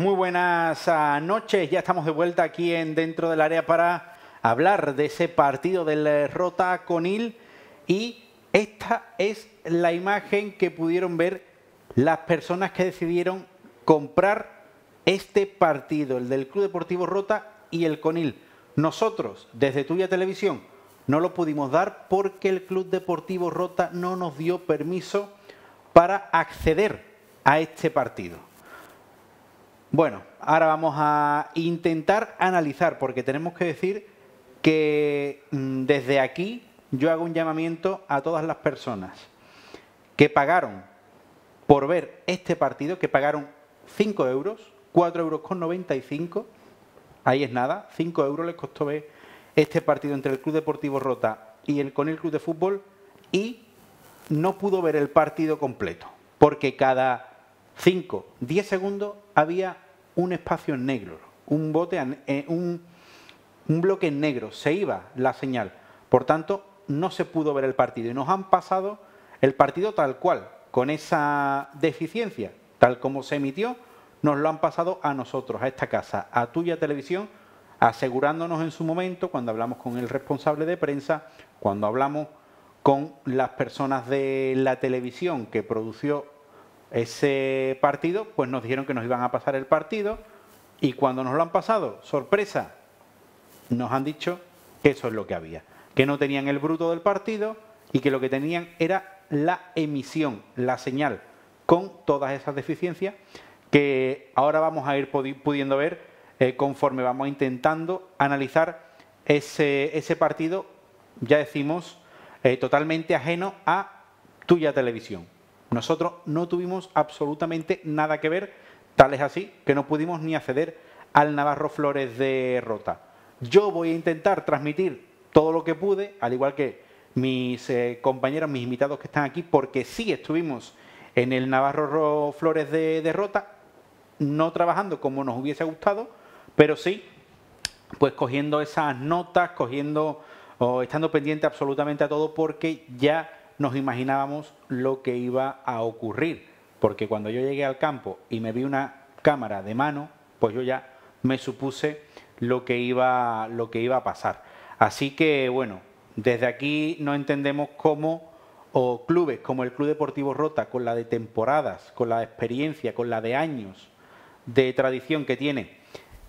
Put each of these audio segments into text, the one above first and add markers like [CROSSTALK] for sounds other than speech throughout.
Muy buenas noches, ya estamos de vuelta aquí en dentro del área para hablar de ese partido del eh, Rota Conil y esta es la imagen que pudieron ver las personas que decidieron comprar este partido, el del Club Deportivo Rota y el Conil. Nosotros, desde Tuya Televisión, no lo pudimos dar porque el Club Deportivo Rota no nos dio permiso para acceder a este partido. Bueno, ahora vamos a intentar analizar, porque tenemos que decir que mm, desde aquí yo hago un llamamiento a todas las personas que pagaron por ver este partido, que pagaron 5 euros, 4 euros con 95, ahí es nada, 5 euros les costó ver este partido entre el Club Deportivo Rota y el con el Club de Fútbol y no pudo ver el partido completo, porque cada 5, 10 segundos había un espacio negro, un, bote, eh, un, bloque negro, se iba la señal. Por tanto, no se pudo ver el partido y nos han pasado el partido tal cual, con esa deficiencia, tal como se emitió, nos lo han pasado a nosotros, a esta casa, a tuya televisión, asegurándonos en su momento, cuando hablamos con el responsable de prensa, cuando hablamos con las personas de la televisión que produció ese partido, pues nos dijeron que nos iban a pasar el partido y cuando nos lo han pasado, sorpresa, nos han dicho que eso es lo que había, que no tenían el bruto del partido y que lo que tenían era la emisión, la señal, con todas esas deficiencias que ahora vamos a ir pudiendo ver eh, conforme vamos intentando analizar ese, ese partido, ya decimos, eh, totalmente ajeno a tuya televisión. Nosotros no tuvimos absolutamente nada que ver, tal es así que no pudimos ni acceder al Navarro Flores de Rota. Yo voy a intentar transmitir todo lo que pude, al igual que mis eh, compañeros, mis invitados que están aquí, porque sí estuvimos en el Navarro Flores de, Rota, no trabajando como nos hubiese gustado, pero sí, pues cogiendo esas notas, cogiendo o estando pendiente absolutamente a todo, porque ya nos imaginábamos lo que iba a ocurrir, porque cuando yo llegué al campo y me vi una cámara de mano, pues yo ya me supuse lo que iba, lo que iba a pasar. Así que bueno, desde aquí no entendemos cómo o clubes como el Club Deportivo Rota, con la de temporadas, con la de experiencia, con la de años de tradición que tiene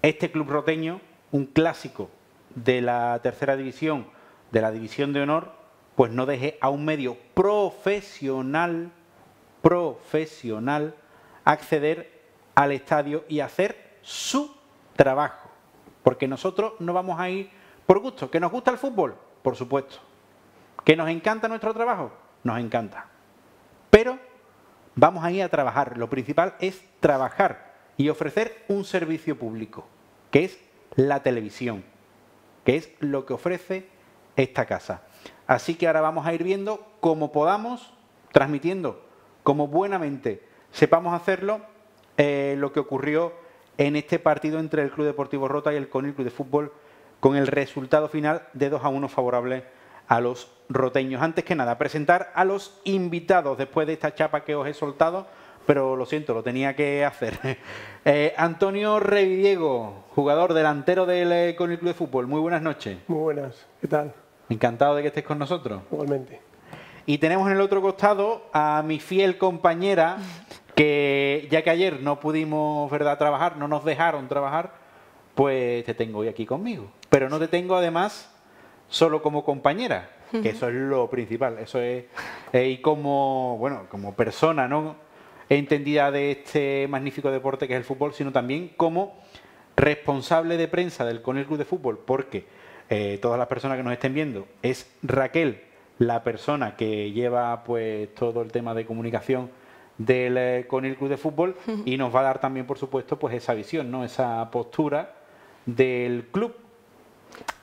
este club roteño, un clásico de la tercera división, de la división de honor, pues no deje a un medio profesional, profesional, acceder al estadio y hacer su trabajo. Porque nosotros no vamos a ir por gusto. ¿Que nos gusta el fútbol? Por supuesto. ¿Que nos encanta nuestro trabajo? Nos encanta. Pero vamos a ir a trabajar. Lo principal es trabajar y ofrecer un servicio público, que es la televisión, que es lo que ofrece esta casa. Así que ahora vamos a ir viendo cómo podamos, transmitiendo como buenamente sepamos hacerlo, eh, lo que ocurrió en este partido entre el Club Deportivo Rota y el Conil Club de Fútbol, con el resultado final de 2 a 1 favorable a los roteños. Antes que nada, presentar a los invitados después de esta chapa que os he soltado, pero lo siento, lo tenía que hacer. [LAUGHS] Eh, Antonio Revidiego, jugador delantero del eh, Conil Club de Fútbol. Muy buenas noches. Muy buenas, ¿qué tal? Encantado de que estés con nosotros. Igualmente. Y tenemos en el otro costado a mi fiel compañera, que ya que ayer no pudimos ¿verdad? trabajar, no nos dejaron trabajar, pues te tengo hoy aquí conmigo. Pero no te tengo además solo como compañera, que eso es lo principal, eso es, eh, y como, bueno, como persona, ¿no? entendida de este magnífico deporte que es el fútbol, sino también como responsable de prensa del Conel Club de Fútbol, porque eh, todas las personas que nos estén viendo, es Raquel la persona que lleva pues todo el tema de comunicación del, eh, con el club de fútbol y nos va a dar también, por supuesto, pues esa visión, ¿no? esa postura del club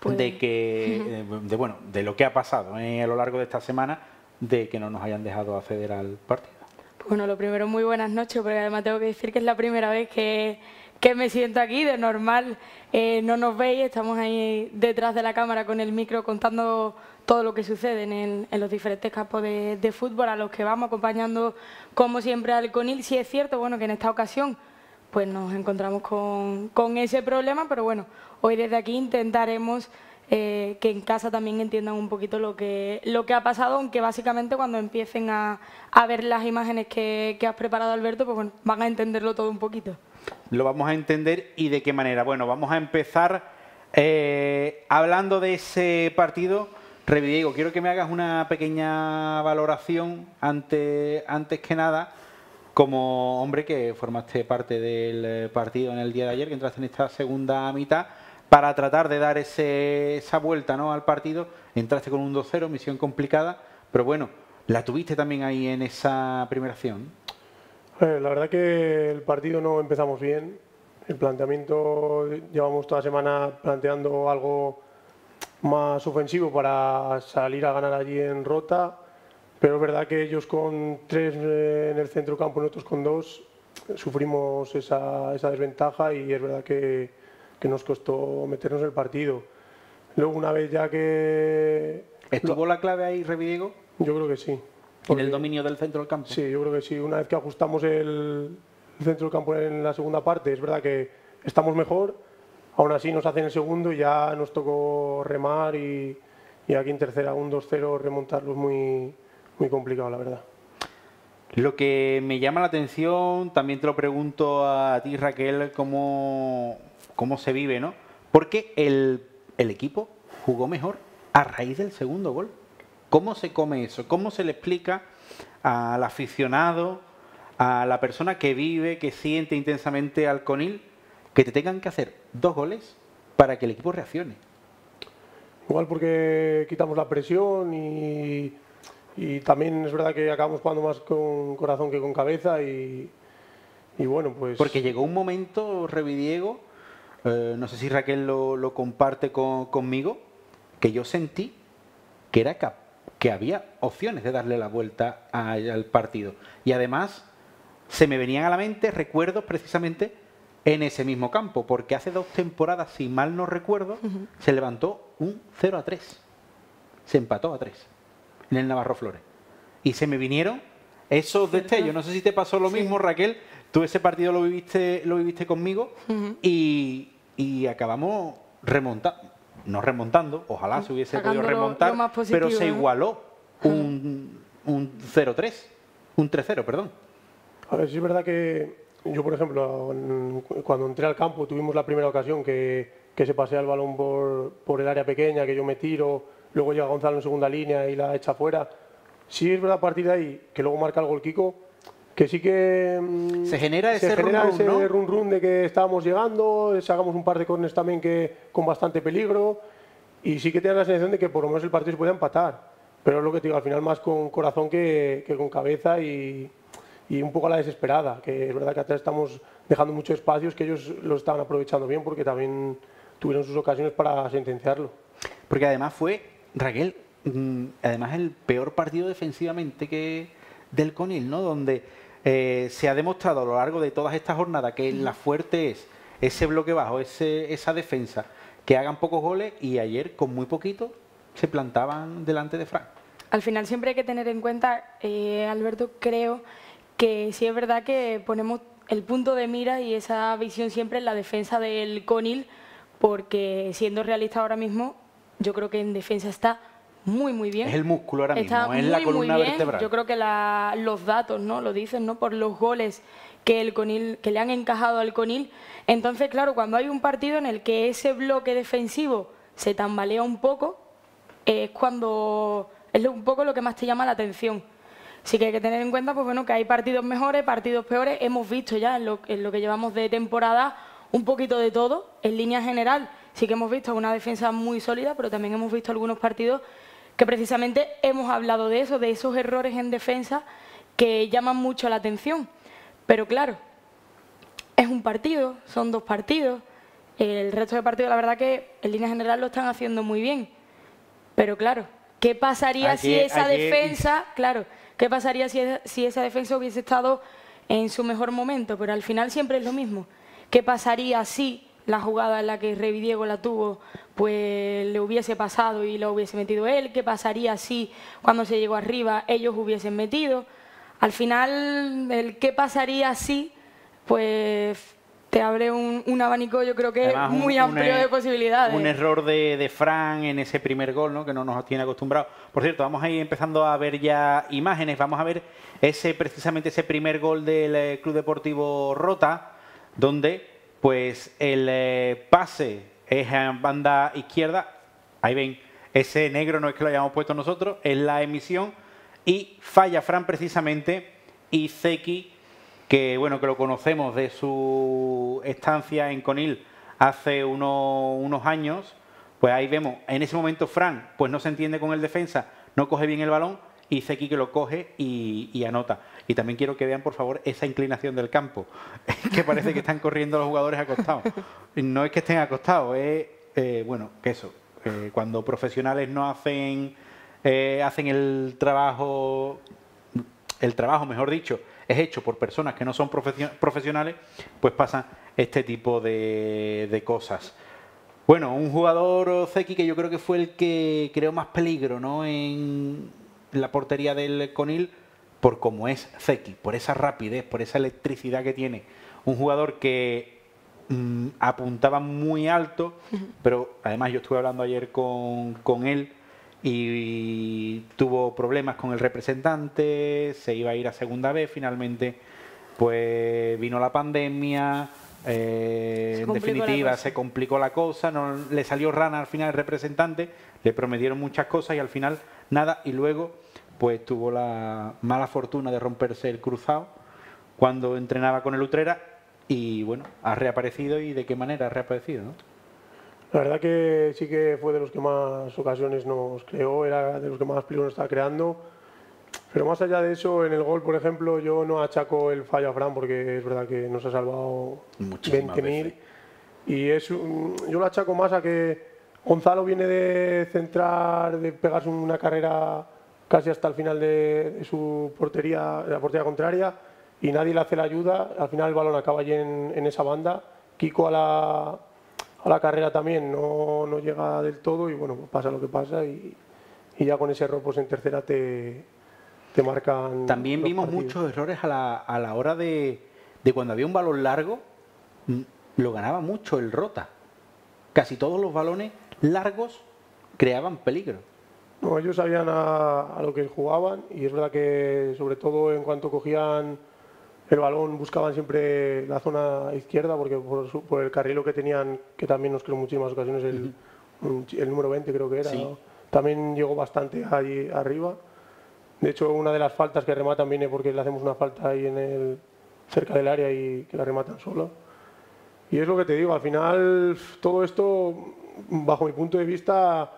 pues de que eh, de, bueno de lo que ha pasado a lo largo de esta semana de que no nos hayan dejado acceder al partido. Bueno, lo primero, muy buenas noches, porque además tengo que decir que es la primera vez que, que me siento aquí, de normal eh, no nos veis, estamos ahí detrás de la cámara con el micro contando todo lo que sucede en, los diferentes campos de, fútbol a los que vamos acompañando como siempre al Conil. Si es cierto, bueno, que en esta ocasión pues nos encontramos con, con ese problema, pero bueno, hoy desde aquí intentaremos eh, que en casa también entiendan un poquito lo que, lo que ha pasado, aunque básicamente cuando empiecen a, a ver las imágenes que, que, has preparado Alberto, pues bueno, van a entenderlo todo un poquito. Lo vamos a entender y de qué manera. Bueno, vamos a empezar eh, hablando de ese partido. Revidiego, quiero que me hagas una pequeña valoración ante, antes que nada como hombre que formaste parte del partido en el día de ayer, que entraste en esta segunda mitad para tratar de dar esa vuelta ¿no? al partido. Entraste con un 2-0, misión complicada, pero bueno, la tuviste también ahí en esa primera acción. Eh, la verdad que el partido no empezamos bien. El planteamiento, llevamos toda la semana planteando algo más ofensivo para salir a ganar allí en Rota, pero es verdad que ellos con tres eh, en el centro campo y nosotros con dos sufrimos esa, esa desventaja y es verdad que, que nos costó meternos en el partido. Luego, una vez ya que... ¿Estuvo la clave ahí, Revidiego? Yo creo que sí. ¿En el dominio del centro del campo? Sí, yo creo que sí. Una vez que ajustamos el, centro del campo en la segunda parte, es verdad que estamos mejor, aún así nos hacen el segundo y ya nos tocó remar y, y aquí en tercera, un 2-0, remontarlo es muy, muy complicado, la verdad. Lo que me llama la atención, también te lo pregunto a ti, Raquel, cómo, cómo se vive, ¿no? Porque el, el equipo jugó mejor a raíz del segundo gol. ¿Cómo se come eso? ¿Cómo se le explica al aficionado, a la persona que vive, que siente intensamente al Conil, que te tengan que hacer dos goles para que el equipo reaccione? Igual porque quitamos la presión y, y también es verdad que acabamos jugando más con corazón que con cabeza y, y bueno, pues... Porque llegó un momento, Revidiego, eh, no sé si Raquel lo, comparte conmigo, que yo sentí que, era que había opciones de darle la vuelta al partido. Y además se me venían a la mente recuerdos precisamente en ese mismo campo, porque hace dos temporadas, si mal no recuerdo, se levantó un 0 a 3. Se empató a 3 en el Navarro Flores. Y se me vinieron esos destellos. No sé si te pasó lo mismo, Raquel, Tú ese partido lo viviste, lo viviste conmigo y, acabamos remontando, no remontando, ojalá se hubiese podido remontar, pero se igualó un, un 0-3, un 3-0, perdón. A ver, sí es verdad que yo, por ejemplo, cuando entré al campo tuvimos la primera ocasión que, que se pasea el balón por, por, el área pequeña, que yo me tiro, luego llega Gonzalo en segunda línea y la echa fuera. Sí es verdad a partir de ahí que luego marca el gol Kiko, que sí que mm, se genera ese, run, run, de que estábamos llegando, sacamos un par de cornes también que con bastante peligro y sí que tiene la sensación de que por lo menos el partido se puede empatar, pero es lo que te digo, al final más con corazón que, con cabeza y, y, un poco a la desesperada, que es verdad que atrás estamos dejando muchos espacios que ellos los estaban aprovechando bien porque también tuvieron sus ocasiones para sentenciarlo. Porque además fue, Raquel, mm, además el peor partido defensivamente que del Conil, ¿no? Donde eh, se ha demostrado a lo largo de todas estas jornadas que la fuerte es ese bloque bajo, ese, esa defensa, que hagan pocos goles y ayer con muy poquito se plantaban delante de Frank. Al final siempre hay que tener en cuenta, eh, Alberto, creo que sí es verdad que ponemos el punto de mira y esa visión siempre en la defensa del Conil, porque siendo realista ahora mismo, yo creo que en defensa está muy, muy bien. Es el músculo ahora mismo, es la columna vertebral. Yo creo que los datos no lo dicen, ¿no? Por los goles que, el Conil, que le han encajado al Conil. Entonces, claro, cuando hay un partido en el que ese bloque defensivo se tambalea un poco, es cuando es un poco lo que más te llama la atención. Sí que hay que tener en cuenta pues bueno, que hay partidos mejores, partidos peores. Hemos visto ya en lo, en lo que llevamos de temporada un poquito de todo. En línea general sí que hemos visto una defensa muy sólida, pero también hemos visto algunos partidos que precisamente hemos hablado de eso, de esos errores en defensa que llaman mucho la atención. Pero claro, es un partido, son dos partidos. El resto de partidos, la verdad que en línea general lo están haciendo muy bien. Pero claro, ¿qué pasaría si esa defensa, claro, qué pasaría si, si esa defensa hubiese estado en su mejor momento? Pero al final siempre es lo mismo. ¿Qué pasaría si la jugada en la que Revidiego la tuvo, pues le hubiese pasado y la hubiese metido él, qué pasaría si cuando se llegó arriba ellos hubiesen metido. Al final, el qué pasaría si, pues te abre un, abanico, yo creo que muy amplio de posibilidades. Un error de, de, Fran en ese primer gol, ¿no? que no nos tiene acostumbrados. Por cierto, vamos a ir empezando a ver ya imágenes. Vamos a ver ese precisamente ese primer gol del eh, Club Deportivo Rota, donde pues el eh, pase es en banda izquierda. Ahí ven, ese negro no es que lo hayamos puesto nosotros, es la emisión. Y falla Fran precisamente y Zeki que bueno que lo conocemos de su estancia en Conil hace unos años, pues ahí vemos, en ese momento Fran pues no se entiende con el defensa, no coge bien el balón y Zeki que lo coge y, anota. Y también quiero que vean, por favor, esa inclinación del campo, [LAUGHS] que parece que están corriendo los jugadores acostados. No es que estén acostados, es, eh, bueno, que eso, cuando profesionales no hacen, eh, hacen el trabajo, el trabajo, mejor dicho, es hecho por personas que no son profesionales, pues pasan este tipo de, cosas. Bueno, un jugador Zeki que yo creo que fue el que creó más peligro ¿no? en la portería del Conil por cómo es Zeki, por esa rapidez, por esa electricidad que tiene. Un jugador que mm, apuntaba muy alto, pero además yo estuve hablando ayer con, con él y tuvo problemas con el representante, se iba a ir a segunda vez, finalmente pues vino la pandemia, eh, en definitiva se complicó la cosa, no le salió rana al final el representante, le prometieron muchas cosas y al final nada y luego pues tuvo la mala fortuna de romperse el cruzado cuando entrenaba con el Utrera y bueno, ha reaparecido y de qué manera ha reaparecido, ¿no? La verdad que sí que fue de los que más ocasiones nos creó, era de los que más peligro nos estaba creando. Pero más allá de eso, en el gol, por ejemplo, yo no achaco el fallo a Fran porque es verdad que nos ha salvado 20.000. Y es, yo lo achaco más a que Gonzalo viene de centrar, de pegarse una carrera casi hasta el final de, su portería, de la portería contraria, y nadie le hace la ayuda. Al final el balón acaba allí en, en esa banda. Kiko a la, a la carrera también no, no llega del todo y bueno, pues pasa lo que pasa y, y ya con ese error pues en tercera te, te marcan. También vimos muchos errores a la, a la hora de, de, cuando había un balón largo, mm, lo ganaba mucho el Rota. Casi todos los balones largos creaban peligro. No, ellos sabían a, a lo que jugaban y es verdad que sobre todo en cuanto cogían el balón buscaban siempre la zona izquierda porque por, el carrilo que tenían, que también nos creó muchísimas ocasiones, el, el número 20 creo que era, también llegó bastante allí arriba. De hecho, una de las faltas que rematan viene porque le hacemos una falta ahí en el, cerca del área y que la rematan sola. Y es lo que te digo, al final todo esto, bajo mi punto de vista,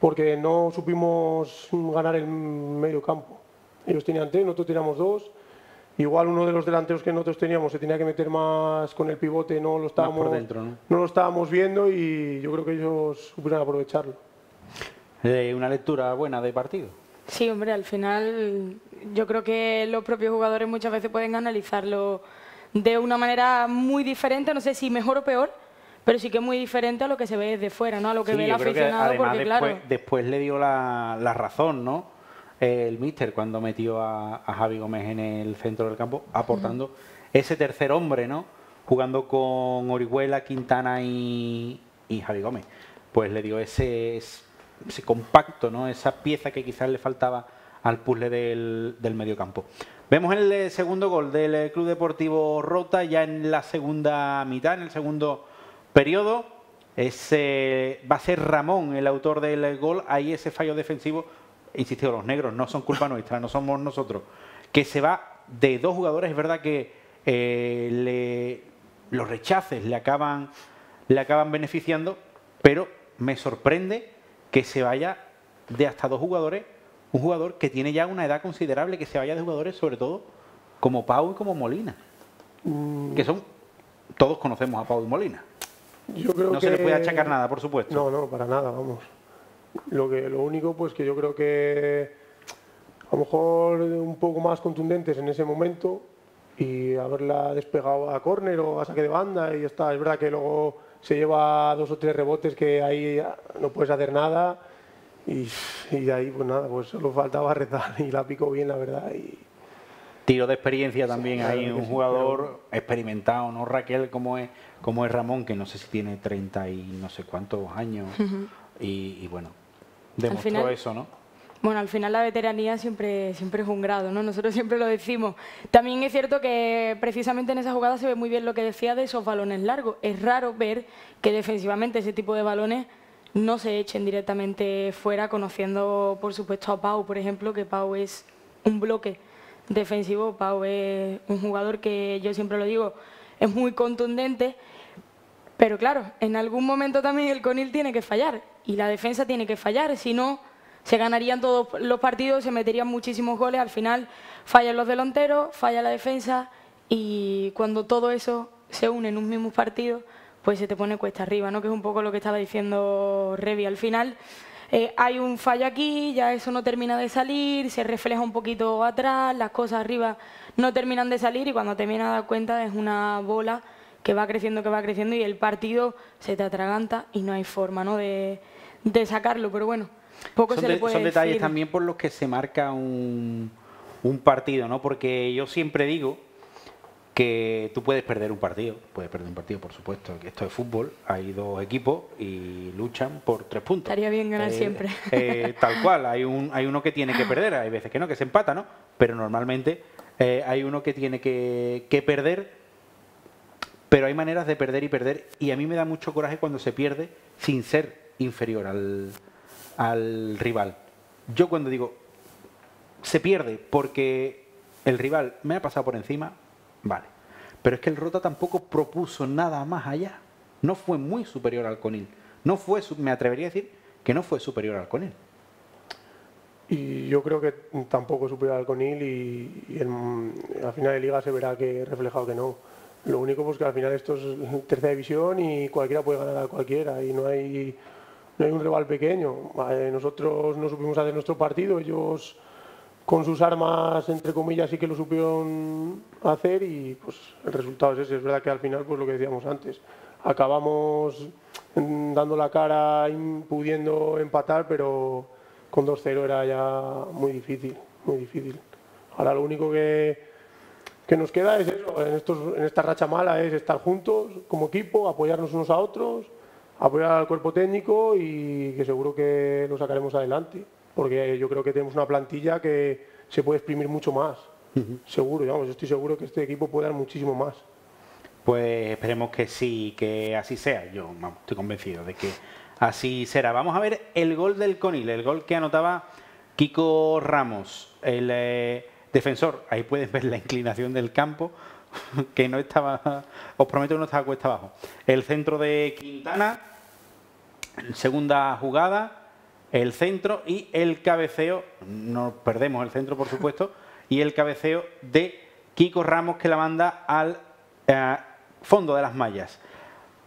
porque no supimos ganar el medio campo. Ellos tenían tres, nosotros teníamos dos Igual uno de los delanteros que nosotros teníamos se tenía que meter más con el pivote, no lo estábamos, ¿no? lo estábamos viendo y yo creo que ellos supieron aprovecharlo. Eh, una lectura buena de partido. Sí, hombre, al final yo creo que los propios jugadores muchas veces pueden analizarlo de una manera muy diferente, no sé si mejor o peor, pero sí que es muy diferente a lo que se ve desde fuera, ¿no? A lo que ve el aficionado, porque después, claro. Después le dio la, la razón, ¿no? el míster cuando metió a, Javi Gómez en el centro del campo, aportando ese tercer hombre, ¿no? Jugando con Orihuela, Quintana y, Javi Gómez. Pues le dio ese, ese compacto, ¿no? Esa pieza que quizás le faltaba al puzzle del, del medio campo. Vemos el segundo gol del Club Deportivo Rota ya en la segunda mitad, en el segundo periodo. Ese, va a ser Ramón el autor del gol. Ahí ese fallo defensivo insistido, los negros no son culpa nuestra, no somos nosotros, que se va de dos jugadores, es verdad que eh, los rechaces le acaban, le acaban beneficiando, pero me sorprende que se vaya de hasta dos jugadores, un jugador que tiene ya una edad considerable, que se vaya de jugadores sobre todo como Pau y como Molina, mm. que son, todos conocemos a Pau y Molina. Yo creo no se le puede achacar nada, por supuesto. No, no, para nada, vamos. Lo, que, lo único pues que yo creo que a lo mejor un poco más contundentes en ese momento y haberla despegado a córner o a saque de banda y ya está. Es verdad que luego se lleva dos o tres rebotes que ahí no puedes hacer nada y, y ahí pues nada, pues solo faltaba rezar y la picó bien la verdad y, tiro de experiencia también hay un jugador experimentado, ¿no? Raquel, como es, como es Ramón, que no sé si tiene 30 y no sé cuántos años. y, bueno, demostró eso, ¿no? Bueno, al final la veteranía siempre, siempre es un grado, ¿no? Nosotros siempre lo decimos. También es cierto que precisamente en esa jugada se ve muy bien lo que decía de esos balones largos. Es raro ver que defensivamente ese tipo de balones no se echen directamente fuera, conociendo por supuesto a Pau, por ejemplo, que Pau es un bloque defensivo. Pau es un jugador que yo siempre lo digo, es muy contundente, pero claro, en algún momento también el Conil tiene que fallar y la defensa tiene que fallar, si no se ganarían todos los partidos, se meterían muchísimos goles, al final fallan los delanteros, falla la defensa y cuando todo eso se une en un mismo partido, pues se te pone cuesta arriba, ¿no? que es un poco lo que estaba diciendo Revi. Al final eh, hay un fallo aquí, ya eso no termina de salir, se refleja un poquito atrás, las cosas arriba no terminan de salir y cuando te vienes a dar cuenta es una bola que va creciendo, que va creciendo y el partido se te atraganta y no hay forma ¿no? de, sacarlo, pero bueno, poco son se le puede Son detalles también por los que se marca un, un partido, ¿no? porque yo siempre digo que tú puedes perder un partido, puedes perder un partido, por supuesto, que esto es fútbol, hay dos equipos y luchan por tres puntos. Estaría bien ganar eh, siempre. [LAUGHS] Eh, tal cual, hay, un, hay uno que tiene que perder, hay veces que no, que se empata, ¿no? Pero normalmente eh, hay uno que tiene que, que, perder, pero hay maneras de perder y perder, y a mí me da mucho coraje cuando se pierde sin ser inferior al, al rival. Yo cuando digo, se pierde porque el rival me ha pasado por encima, Vale. Pero es que el Rota tampoco propuso nada más allá. No fue muy superior al Conil. No fue, me atrevería a decir que no fue superior al Conil. Y yo creo que tampoco superior al Conil y, al final de liga se verá que reflejado que no. Lo único pues que al final esto es tercera división y cualquiera puede ganar a cualquiera y no hay, no hay un rival pequeño. Nosotros no supimos hacer nuestro partido, ellos con sus armas, entre comillas, sí que lo supieron hacer y pues el resultado es ese. Es verdad que al final, pues lo que decíamos antes, acabamos dando la cara, pudiendo empatar, pero con 2-0 era ya muy difícil, muy difícil. Ahora lo único que, que nos queda es eso, en, estos, en esta racha mala es estar juntos como equipo, apoyarnos unos a otros, apoyar al cuerpo técnico y que seguro que lo sacaremos adelante porque yo creo que tenemos una plantilla que se puede exprimir mucho más. Seguro, digamos, yo estoy seguro que este equipo puede dar muchísimo más. Pues esperemos que sí, que así sea. Yo estoy convencido de que así será. Vamos a ver el gol del Conil, el gol que anotaba Kiko Ramos, el eh, defensor. Ahí pueden ver la inclinación del campo, [LAUGHS] que no estaba, os prometo que no estaba cuesta abajo. El centro de Quintana, segunda jugada, el centro y el cabeceo, no perdemos el centro por supuesto, y el cabeceo de Kiko Ramos que la manda al eh, fondo de las mallas.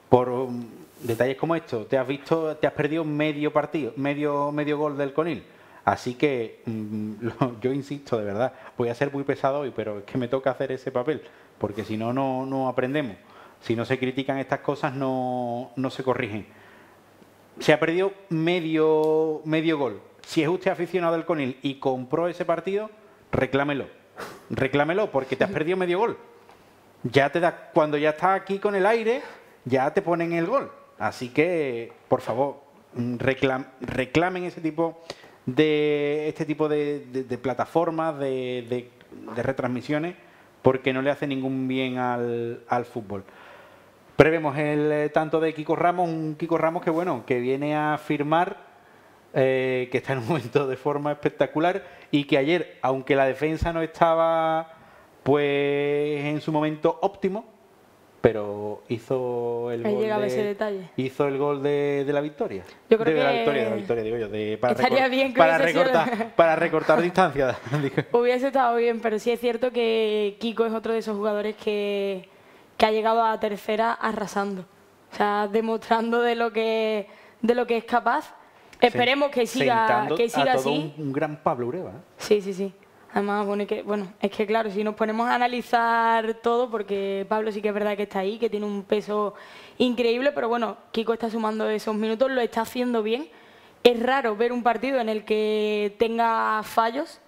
Por um, detalles como esto, te has visto, te has perdido medio partido, medio, medio gol del Conil. Así que mm, [LAUGHS] yo insisto, de verdad, voy a ser muy pesado hoy, pero es que me toca hacer ese papel, porque si no, no aprendemos. Si no se critican estas cosas, no, no se corrigen se ha perdido medio, medio gol. Si es usted aficionado del Conil y compró ese partido, reclámelo. Reclámelo porque te has perdido medio gol. Ya te da, cuando ya estás aquí con el aire, ya te ponen el gol. Así que, por favor, reclamen ese tipo de este tipo de, plataformas, de, retransmisiones, porque no le hace ningún bien al, al fútbol. Prevemos el eh, tanto de Kiko Ramos, un Kiko Ramos que bueno, que viene a firmar eh, que está en un momento de forma espectacular y que ayer, aunque la defensa no estaba pues en su momento óptimo, pero hizo el gol de, hizo el gol de, la victoria yo creo de que la victoria de la victoria digo yo para, estaría bien para recortar para recortar distancia [LAUGHS] hubiese estado bien pero sí es cierto que Kiko es otro de esos jugadores que que ha llegado a tercera arrasando. O sea, demostrando de lo que, de lo que es capaz. Esperemos que siga, que siga así. Un, gran Pablo Ureva. ¿eh? Sí, sí, sí. Además, bueno, que, bueno, es que claro, si nos ponemos a analizar todo, porque Pablo sí que es verdad que está ahí, que tiene un peso increíble, pero bueno, Kiko está sumando esos minutos, lo está haciendo bien. Es raro ver un partido en el que tenga fallos,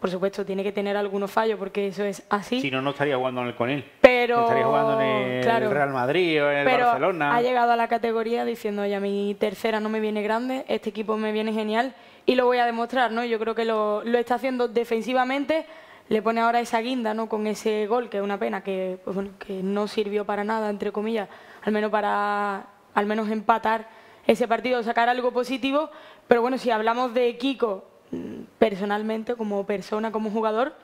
por supuesto, tiene que tener algunos fallos porque eso es así. Si no, no estaría jugando en el Conil. Pero, estaría jugando en el Real Madrid o en el pero Barcelona. Ha llegado a la categoría diciendo, oye, mi tercera no me viene grande, este equipo me viene genial y lo voy a demostrar, ¿no? Yo creo que lo, lo está haciendo defensivamente, le pone ahora esa guinda, ¿no? Con ese gol, que es una pena, que, pues bueno, que no sirvió para nada, entre comillas, al menos para al menos empatar ese partido, sacar algo positivo. Pero bueno, si hablamos de Kiko mm, personalmente, como persona, como jugador,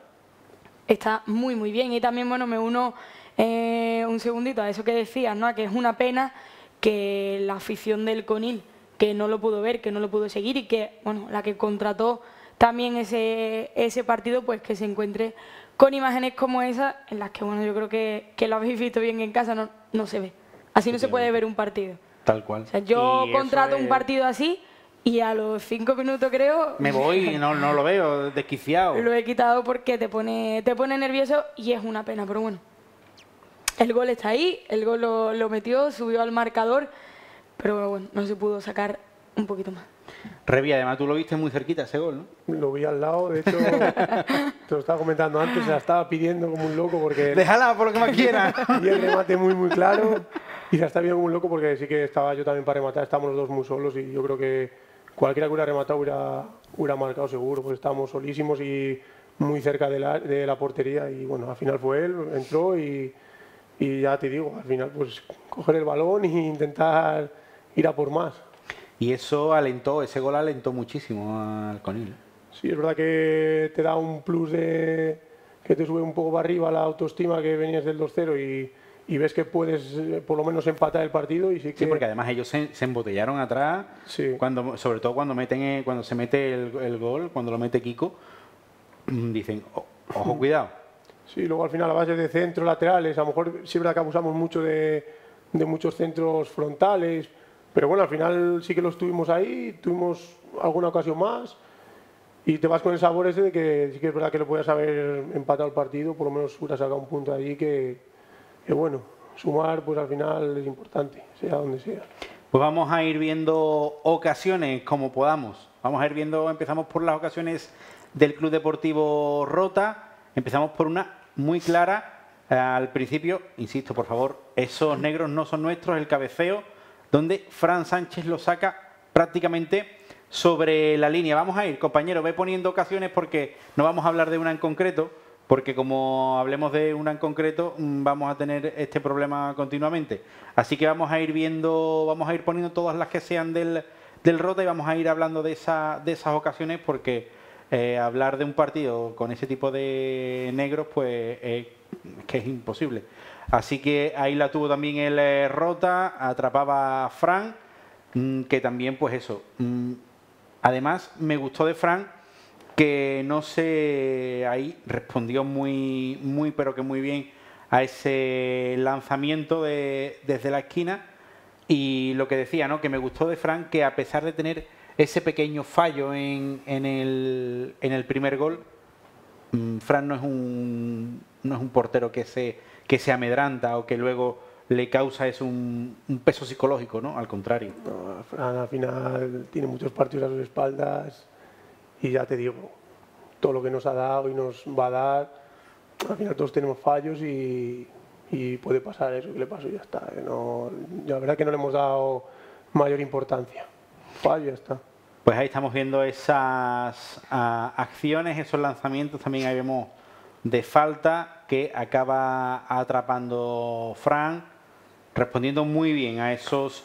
está muy, muy bien. Y también, bueno, me uno eh, un segundito a eso que decías, ¿no? que es una pena que la afición del Conil, que no lo pudo ver, que no lo pudo seguir y que, bueno, la que contrató también ese, ese partido, pues que se encuentre con imágenes como esas, en las que, bueno, yo creo que, que lo habéis visto bien en casa, no, no se ve. Así no se puede ver un partido. Tal cual. O sea, yo contrato un partido así y a los cinco minutos creo... Me voy no, no lo veo, desquiciado. [LAUGHS] Lo he quitado porque te pone, te pone nervioso y es una pena, pero bueno. El gol está ahí, el gol lo, lo metió, subió al marcador, pero bueno, no se pudo sacar un poquito más. Revi, además tú lo viste muy cerquita ese gol, ¿no? Lo vi al lado, de hecho, [LAUGHS] te lo estaba comentando antes, se la estaba pidiendo como un loco porque... Déjala por lo que más quiera. [LAUGHS] y el remate muy, muy claro y se la está viendo como un loco porque sí que estaba yo también para rematar, estábamos los dos muy solos y yo creo que cualquiera que hubiera rematado hubiera, hubiera marcado seguro, pues estábamos solísimos y muy cerca de la, de la portería y bueno, al final fue él, entró y, y ya te digo, al final pues coger el balón e intentar ir a por más. Y eso alentó, ese gol alentó muchísimo al Conil. Sí, es verdad que te da un plus de que te sube un poco para arriba la autoestima que venías del 2-0 y, y, ves que puedes eh, por lo menos empatar el partido y sí que... Sí, porque además ellos se, embotellaron atrás, sí. cuando, sobre todo cuando, meten, eh, cuando se mete el, el, gol, cuando lo mete Kiko, dicen, ojo, cuidado. Sí, luego al final a base de centros laterales, a lo mejor sí es verdad que abusamos mucho de, de muchos centros frontales, pero bueno, al final sí que los tuvimos ahí, tuvimos alguna ocasión más y te vas con el sabor ese de que sí que es verdad que lo podías haber empatado el partido, por lo menos hubiera sacado un punto allí que, que bueno, sumar pues al final es importante, sea donde sea. Pues vamos a ir viendo ocasiones como podamos. Vamos a ir viendo, empezamos por las ocasiones del Club Deportivo Rota. Empezamos por una muy clara. Al principio, insisto, por favor, esos negros no son nuestros, el cabeceo donde Fran Sánchez lo saca prácticamente sobre la línea. Vamos a ir, compañero, ve poniendo ocasiones porque no vamos a hablar de una en concreto, porque como hablemos de una en concreto mm, vamos a tener este problema continuamente. Así que vamos a ir viendo, vamos a ir poniendo todas las que sean del, del Rota y vamos a ir hablando de, esa, de esas ocasiones porque eh, hablar de un partido con ese tipo de negros pues que es imposible. Así que ahí la tuvo también el eh, Rota, atrapaba a Fran, mm, que también pues eso. Mm, además me gustó de Fran que no se ahí respondió muy muy pero que muy bien a ese lanzamiento de, desde la esquina y lo que decía, ¿no? Que me gustó de Fran que a pesar de tener ese pequeño fallo en, en, el, en el primer gol, mm, Fran no es un no es un portero que se que se amedranta o que luego le causa es un, peso psicológico, ¿no? Al contrario. al final tiene muchos partidos a sus espaldas y ya te digo, todo lo que nos ha dado y nos va a dar, al final todos tenemos fallos y, puede pasar eso que le pasó y ya está. No, la verdad que no le hemos dado mayor importancia. Fallo y ya está. Pues ahí estamos viendo esas ah, acciones, esos lanzamientos, también ahí vemos de falta que acaba atrapando Fran, respondiendo muy bien a esos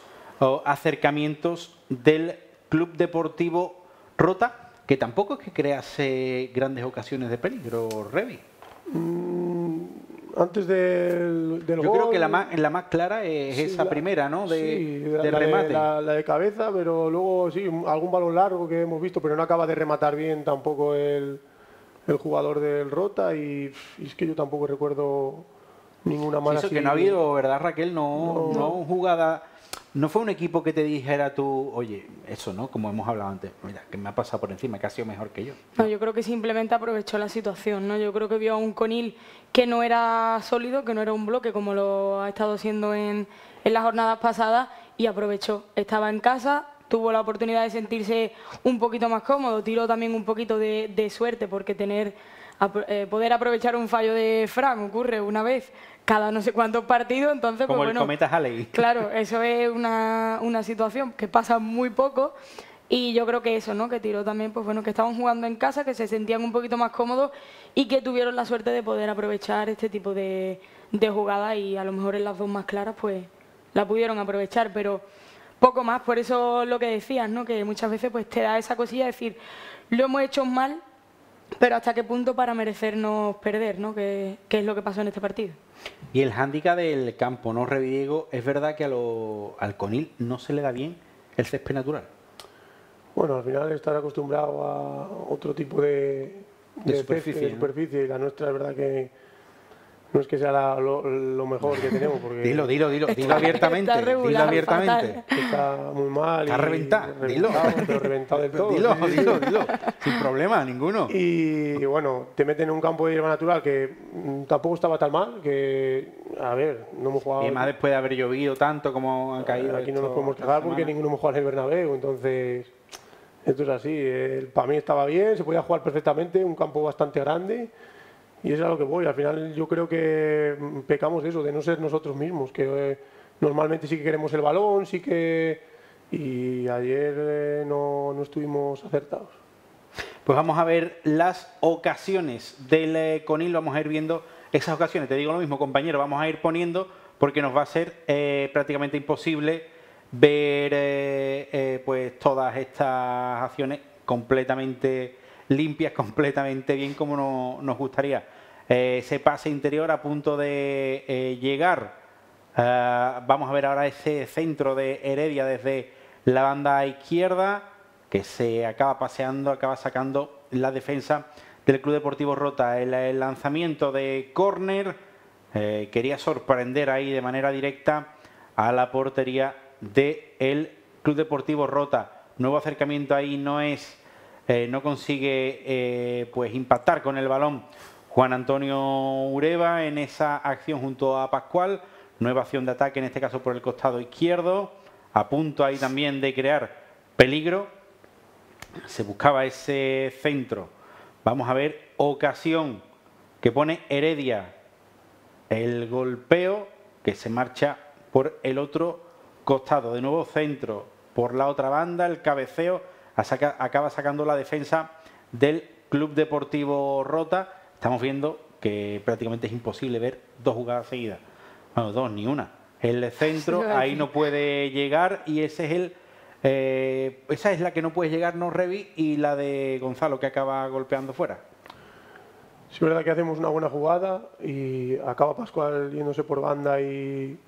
acercamientos del Club Deportivo Rota, que tampoco es que crease grandes ocasiones de peligro, Revi. Mm, antes del, del Yo creo que la más, la más clara es esa primera, ¿no? De, remate. la, de cabeza, pero luego sí, algún balón largo que hemos visto, pero no acaba de rematar bien tampoco el, el jugador del Rota y, es que yo tampoco recuerdo ninguna mala. eso que no ha habido, ¿verdad, Raquel? No, no. jugada. No fue un equipo que te dijera tú, oye, eso, ¿no? Como hemos hablado antes, mira, que me ha pasado por encima, que ha sido mejor que yo. No, yo creo que simplemente aprovechó la situación, ¿no? Yo creo que vio a un Conil que no era sólido, que no era un bloque como lo ha estado siendo en, en las jornadas pasadas y aprovechó. Estaba en casa, tuvo la oportunidad de sentirse un poquito más cómodo, tiró también un poquito de, suerte porque tener eh, poder aprovechar un fallo de Fran ocurre una vez cada no sé cuántos partidos, entonces Como pues, el cometa Halley. Claro, eso es una, una situación que pasa muy poco y yo creo que eso, ¿no? Que tiró también, pues bueno, que estaban jugando en casa, que se sentían un poquito más cómodos y que tuvieron la suerte de poder aprovechar este tipo de, de jugadas y a lo mejor en las dos más claras, pues la pudieron aprovechar, pero poco más. Por eso lo que decías, ¿no? Que muchas veces pues te da esa cosilla de decir, lo hemos hecho mal, pero hasta qué punto para merecernos perder, ¿no? Que, es lo que pasó en este partido. Y el hándicap del campo, ¿no, Revidiego? Es verdad que a lo, al Conil no se le da bien el césped natural. Bueno, al final estar acostumbrado a otro tipo de, superficie, superficie y la nuestra es verdad que no es que sea lo, mejor que tenemos. Porque dilo, dilo, dilo, dilo abiertamente. dilo abiertamente. Está muy mal. Está reventado, dilo. Pero reventado del todo. Dilo, dilo, dilo. Sin problema, ninguno. Y, bueno, te meten en un campo de hierba natural que mm, tampoco estaba tan mal, que, a ver, no hemos jugado... Y más después de haber llovido tanto como ha caído Aquí no nos podemos quejar porque ninguno hemos jugado en el Bernabéu, entonces... Esto es así, el, para mí estaba bien, se podía jugar perfectamente, un campo bastante grande y es a lo que voy. Al final yo creo que pecamos eso, de no ser nosotros mismos, que eh, normalmente sí que queremos el balón, sí que... Y ayer eh, no, no, estuvimos acertados. Pues vamos a ver las ocasiones del eh, Conil, vamos a ir viendo esas ocasiones. Te digo lo mismo, compañero, vamos a ir poniendo porque nos va a ser prácticamente imposible ver eh, eh, pues todas estas acciones completamente limpias, completamente bien como nos gustaría. Eh, ese pase interior a punto de llegar. vamos a ver ahora ese centro de Heredia desde la banda izquierda que se acaba paseando, acaba sacando la defensa del Club Deportivo Rota. El, lanzamiento de córner quería sorprender ahí de manera directa a la portería del Club Deportivo Rota. Nuevo acercamiento ahí no es, eh, no consigue eh, pues impactar con el balón Juan Antonio Ureva en esa acción junto a Pascual. Nueva acción de ataque, en este caso por el costado izquierdo. A punto ahí también de crear peligro. Se buscaba ese centro. Vamos a ver ocasión que pone Heredia. El golpeo que se marcha por el otro costado, de nuevo centro, por la otra banda, el cabeceo, acaba sacando la defensa del Club Deportivo Rota. Estamos viendo que prácticamente es imposible ver dos jugadas seguidas. Bueno, dos, ni una. El centro, [LAUGHS] ahí no puede llegar y ese es el... Eh, esa es la que no puede llegar, no Revi, y la de Gonzalo que acaba golpeando fuera. Sí, es verdad que hacemos una buena jugada y acaba Pascual yéndose por banda y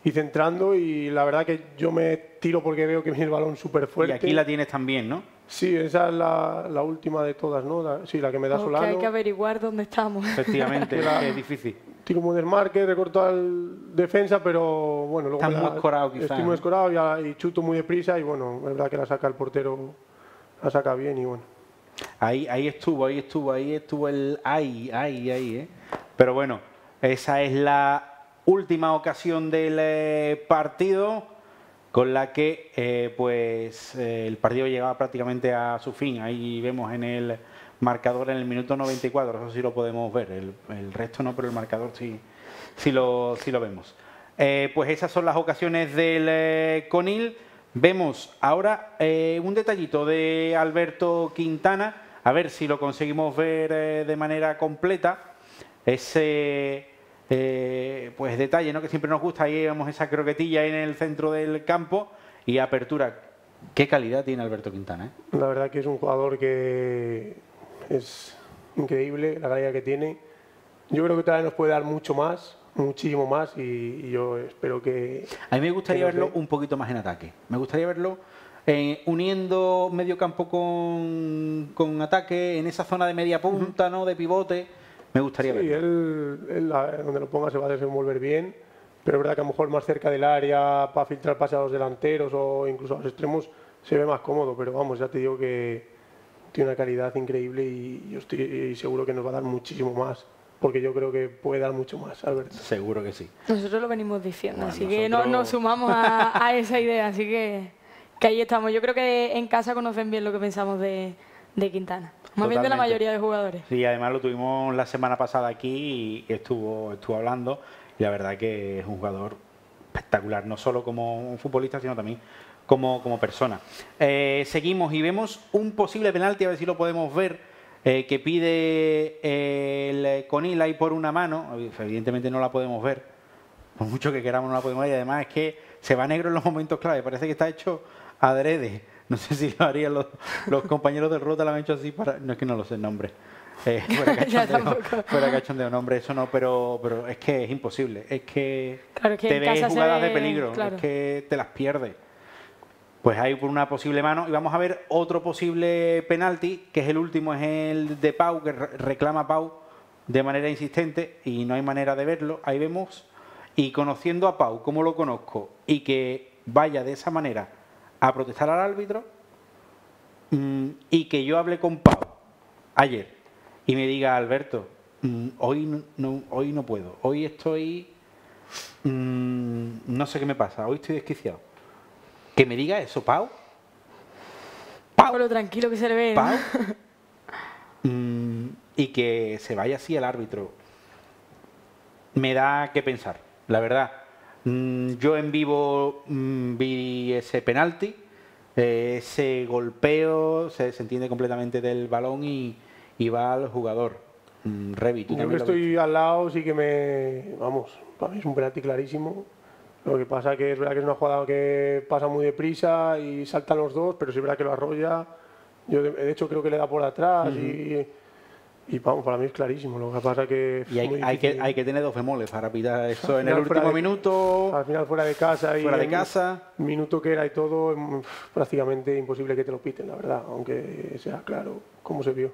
[LAUGHS] y centrando y la verdad que yo me tiro porque veo que viene el balón súper fuerte. Y aquí la tienes también, ¿no? Sí, esa es la, última de todas, ¿no? sí, la que me da Solano. hay que averiguar dónde estamos. Efectivamente, [LAUGHS] es difícil. Tiro muy desmarque, recorto al defensa, pero bueno, luego Está muy escorado quizás. Estoy muy escorado y, chuto muy deprisa y bueno, es verdad que la saca el portero, la saca bien y bueno. Ahí, ahí estuvo, ahí estuvo, ahí estuvo el... Ahí, ahí, ahí, ¿eh? Pero bueno, esa es la última ocasión del eh, partido con la que eh, pues eh, el partido llegaba prácticamente a su fin. Ahí vemos en el marcador en el minuto 94, eso sí lo podemos ver, el, resto no, pero el marcador sí, sí, lo, sí lo vemos. pues esas son las ocasiones del Conil. Vemos ahora un detallito de Alberto Quintana, a ver si lo conseguimos ver de manera completa. Ese eh, pues detalle, ¿no? Que siempre nos gusta, ahí vemos esa croquetilla en el centro del campo y apertura. ¿Qué calidad tiene Alberto Quintana? Eh? La verdad que es un jugador que es increíble, la calidad que tiene. Yo creo que todavía nos puede dar mucho más, muchísimo más y, yo espero que... A mí me gustaría verlo un poquito más en ataque. Me gustaría verlo eh, uniendo medio campo con, con, ataque en esa zona de media punta, ¿no? De pivote me gustaría ver. Sí, él, donde lo ponga se va a desenvolver bien, pero es verdad que a lo mejor más cerca del área para filtrar pases a los delanteros o incluso a los extremos se ve más cómodo, pero vamos, ya te digo que tiene una calidad increíble y yo estoy seguro que nos va a dar muchísimo más porque yo creo que puede dar mucho más, Alberto. Seguro que sí. Nosotros lo venimos diciendo, así que no, nos sumamos a, esa idea, así que que ahí estamos. Yo creo que en casa conocen bien lo que pensamos de, Quintana. Más bien de la mayoría de jugadores. Sí, además lo tuvimos la semana pasada aquí y estuvo, estuvo hablando. Y la verdad que es un jugador espectacular, no solo como un futbolista, sino también como, como persona. Eh, seguimos y vemos un posible penalti, a ver si lo podemos ver, eh, que pide el Conil ahí por una mano. Evidentemente no la podemos ver, por mucho que queramos no la podemos ver. Y además es que se va negro en los momentos clave, parece que está hecho adrede. No sé si lo harían los, compañeros del Rota, lo han hecho así para... No es que no lo sé el nombre. Eh, [LAUGHS] fuera, cachondeo, fuera cachondeo, nombre, eso no, pero, pero es que es imposible. Es que, te ves jugadas de peligro, es que te las pierdes. Pues hay por una posible mano y vamos a ver otro posible penalti, que es el último, es el de Pau, que reclama Pau de manera insistente y no hay manera de verlo. Ahí vemos. Y conociendo a Pau, como lo conozco, y que vaya de esa manera a protestar al árbitro mm, y que yo hable con Pau ayer y me diga, Alberto, mm, hoy, no, hoy no puedo, hoy estoy, mm, no sé qué me pasa, hoy estoy desquiciado. Que me diga eso, Pau. Pau. Lo tranquilo que se le ve. Pau. [LAUGHS] y que se vaya así el árbitro. Me da que pensar, la verdad. Mm, yo en vivo mm, vi ese penalti, eh, ese golpeo, se, entiende completamente del balón y, va al jugador. Mm, Revi, Yo que estoy al lado, sí que me. Vamos, para mí es un penalti clarísimo. Lo que pasa que es verdad que es una jugada que pasa muy deprisa y saltan los dos, pero sí es verdad que lo arrolla. Yo de hecho creo que le da por atrás y y vamos, para mí es clarísimo. Lo que pasa que. Y hay, que, hay que tener dos femoles para pitar eso en el último minuto. Al final, fuera de casa. Fuera de casa. Minuto que era y todo, es prácticamente imposible que te lo piten, la verdad. Aunque sea claro cómo se vio.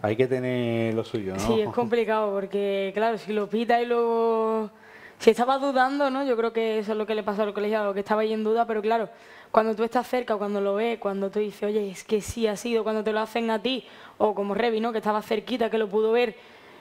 Hay que tener lo suyo, ¿no? Sí, es complicado porque, claro, si lo pita y luego. Si estaba dudando, ¿no? Yo creo que eso es lo que le pasó al colegiado, que estaba ahí en duda, pero claro, cuando tú estás cerca, cuando lo ves, cuando tú dices, oye, es que sí ha sido, cuando te lo hacen a ti, o como Revi, ¿no? que estaba cerquita, que lo pudo ver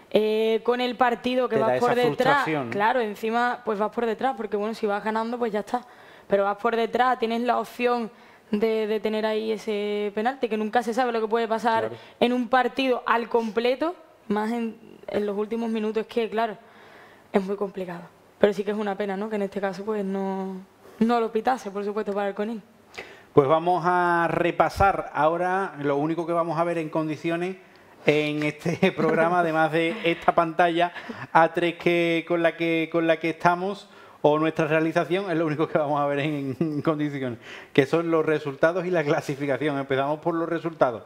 eh, con el partido que vas por detrás. Claro, encima pues vas por detrás, porque bueno, si vas ganando, pues ya está. Pero vas por detrás, tienes la opción de, tener ahí ese penalti, que nunca se sabe lo que puede pasar en un partido al completo, más en, los últimos minutos, que claro, es muy complicado. Pero sí que es una pena, ¿no? Que en este caso pues no, no lo pitase, por supuesto, para el Conín. Pues vamos a repasar ahora lo único que vamos a ver en condiciones en este [LAUGHS] programa, además de esta pantalla A3 que, con, la que, con la que estamos o nuestra realización, es lo único que vamos a ver en, condiciones, que son los resultados y la clasificación. Empezamos por los resultados,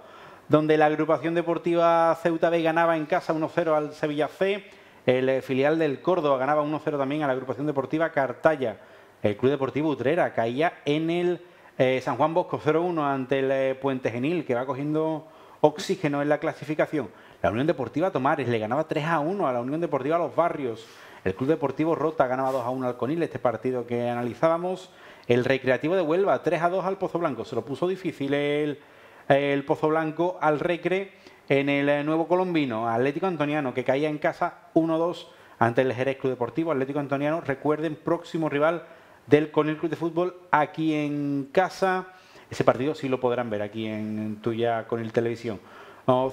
donde la agrupación deportiva Ceuta B ganaba en casa 1-0 al Sevilla C, el filial del Córdoba ganaba 1-0 también a la agrupación deportiva Cartaya. El Club Deportivo Utrera caía en el eh, San Juan Bosco 0-1 ante el eh, Puente Genil, que va cogiendo oxígeno en la clasificación. La Unión Deportiva Tomares le ganaba 3-1 a la Unión Deportiva Los Barrios. El Club Deportivo Rota ganaba 2-1 al Conil, este partido que analizábamos. El Recreativo de Huelva 3-2 al Pozo Blanco. Se lo puso difícil el, el Pozo Blanco al Recre en el eh, Nuevo Colombino. Atlético Antoniano, que caía en casa 1-2 ante el Jerez Club Deportivo. Atlético Antoniano, recuerden, próximo rival del Conil Club de Fútbol aquí en casa. Ese partido sí lo podrán ver aquí en tuya con el televisión.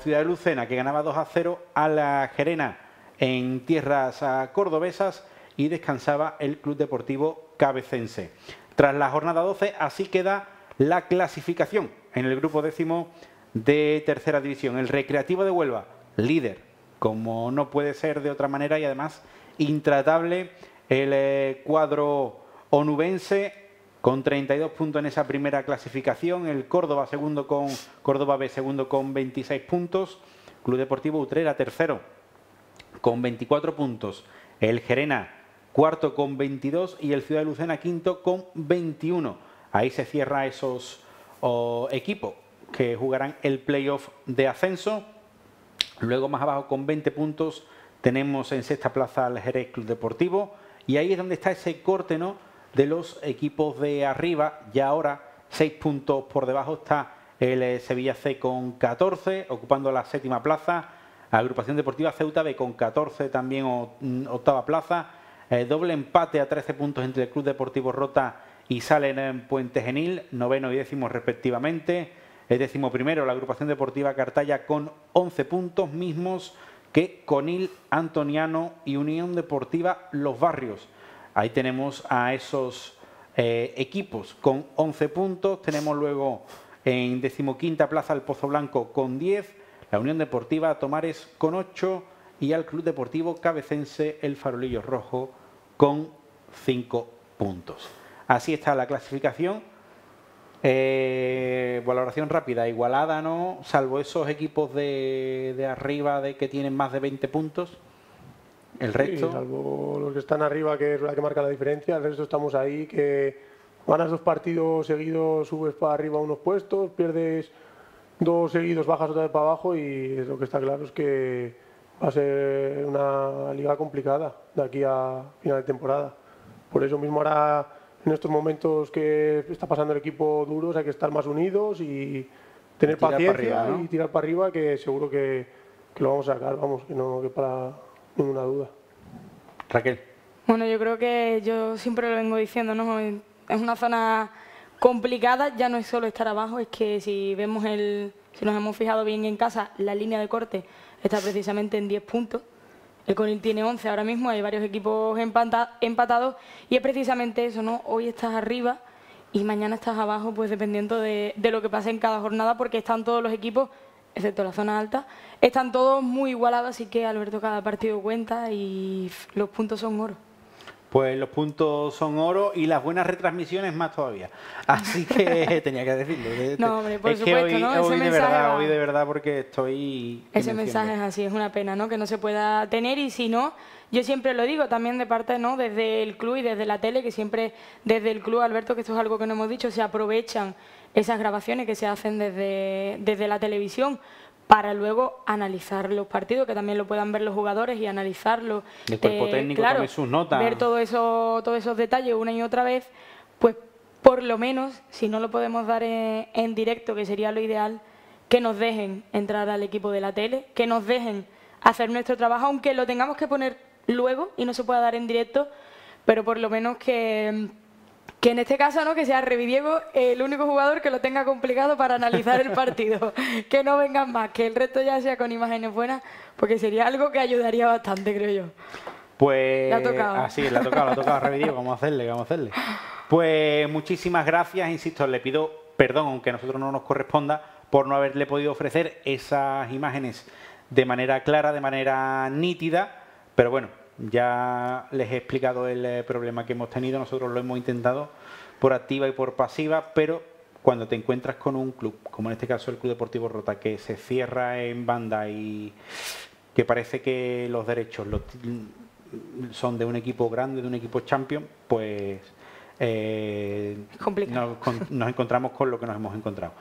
Ciudad de Lucena, que ganaba 2 a 0 a la Gerena en tierras cordobesas y descansaba el Club Deportivo Cabecense. Tras la jornada 12, así queda la clasificación en el grupo décimo de tercera división. El Recreativo de Huelva, líder, como no puede ser de otra manera y además intratable el eh, cuadro Onubense con 32 puntos en esa primera clasificación, el Córdoba segundo con Córdoba B segundo con 26 puntos, Club Deportivo Utrera tercero con 24 puntos, el Gerena cuarto con 22 y el Ciudad de Lucena quinto con 21. Ahí se cierra esos equipos que jugarán el playoff de ascenso. Luego más abajo con 20 puntos tenemos en sexta plaza al Jerez Club Deportivo y ahí es donde está ese corte, ¿no? De los equipos de arriba. Ya ahora, seis puntos por debajo está el eh, Sevilla C con 14, ocupando la séptima plaza. Agrupación Deportiva Ceuta B con 14, también mm, octava plaza. Eh, doble empate a 13 puntos entre el Club Deportivo Rota y salen en Puente Genil, noveno y décimo respectivamente. El décimo primero, la agrupación deportiva Cartaya con 11 puntos mismos que Conil, Antoniano y Unión Deportiva Los Barrios. Ahí tenemos a esos eh, equipos con 11 puntos. Tenemos luego en decimoquinta plaza el Pozo Blanco con 10, la Unión Deportiva Tomares con 8 y al Club Deportivo Cabecense el Farolillo Rojo con 5 puntos. Así está la clasificación. Eh, valoración rápida, igualada, ¿no? Salvo esos equipos de, de, arriba de que tienen más de 20 puntos. El resto. Sí, salvo los que están arriba, que es la que marca la diferencia. El resto estamos ahí, que ganas dos partidos seguidos, subes para arriba unos puestos, pierdes dos seguidos, bajas otra vez para abajo. Y lo que está claro es que va a ser una liga complicada de aquí a final de temporada. Por eso mismo ahora en estos momentos que está pasando el equipo duros hay que estar más unidos y tener paciencia arriba, ¿no? y tirar para arriba que seguro que, que, lo vamos a sacar, vamos, que no que para ninguna duda. Raquel. Bueno, yo creo que yo siempre lo vengo diciendo, ¿no? Es una zona complicada, ya no es solo estar abajo, es que si vemos el, si nos hemos fijado bien en casa, la línea de corte está precisamente en 10 puntos. El Conil tiene 11 ahora mismo, hay varios equipos empatados y es precisamente eso, ¿no? Hoy estás arriba y mañana estás abajo, pues dependiendo de, de, lo que pase en cada jornada, porque están todos los equipos, excepto la zona alta, están todos muy igualados, así que Alberto, cada partido cuenta y los puntos son oro. Pues los puntos son oro y las buenas retransmisiones más todavía. Así que [LAUGHS] [LAUGHS] tenía que decirlo. No, hombre, por es supuesto, que hoy, ¿no? hoy Ese de verdad, va. hoy de verdad porque estoy... Ese me mensaje es así, es una pena, ¿no? Que no se pueda tener y si no, yo siempre lo digo también de parte, ¿no? Desde el club y desde la tele, que siempre desde el club, Alberto, que esto es algo que no hemos dicho, se aprovechan esas grabaciones que se hacen desde, desde la televisión para luego analizar los partidos, que también lo puedan ver los jugadores y analizarlo. El cuerpo técnico tome sus notas. Ver todo eso, todos esos detalles una y otra vez, pues por lo menos, si no lo podemos dar en, en directo, que sería lo ideal, que nos dejen entrar al equipo de la tele, que nos dejen hacer nuestro trabajo, aunque lo tengamos que poner luego y no se pueda dar en directo, pero por lo menos que, que en este caso no que sea Revidiego el único jugador que lo tenga complicado para analizar el partido, [LAUGHS] que no vengan más, que el resto ya sea con imágenes buenas, porque sería algo que ayudaría bastante, creo yo. Pues Le ha tocado. así, le ha tocado, le ha tocado a Revidio, vamos a hacerle, vamos a hacerle. Pues muchísimas gracias, insisto, le pido perdón, aunque a nosotros no nos corresponda, por no haberle podido ofrecer esas imágenes de manera clara, de manera nítida, pero bueno, ya les he explicado el eh, problema que hemos tenido, nosotros lo hemos intentado por activa y por pasiva, pero cuando te encuentras con un club, como en este caso el Club Deportivo Rota, que se cierra en banda y que parece que los derechos los- son de un equipo grande, de un equipo champion, pues eh, con- nos encontramos con lo que nos hemos encontrado.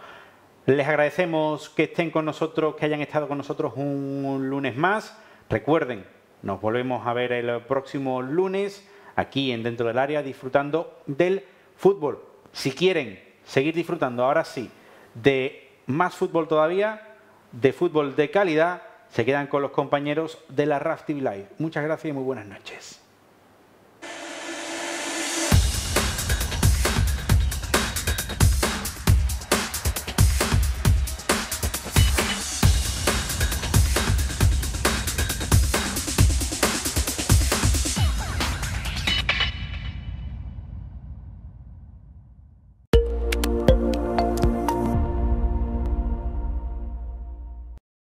Les agradecemos que estén con nosotros, que hayan estado con nosotros un lunes más. Recuerden, nos volvemos a ver el próximo lunes aquí en Dentro del Área disfrutando del fútbol. Si quieren seguir disfrutando ahora sí de más fútbol todavía, de fútbol de calidad, se quedan con los compañeros de la RAF TV Live. Muchas gracias y muy buenas noches.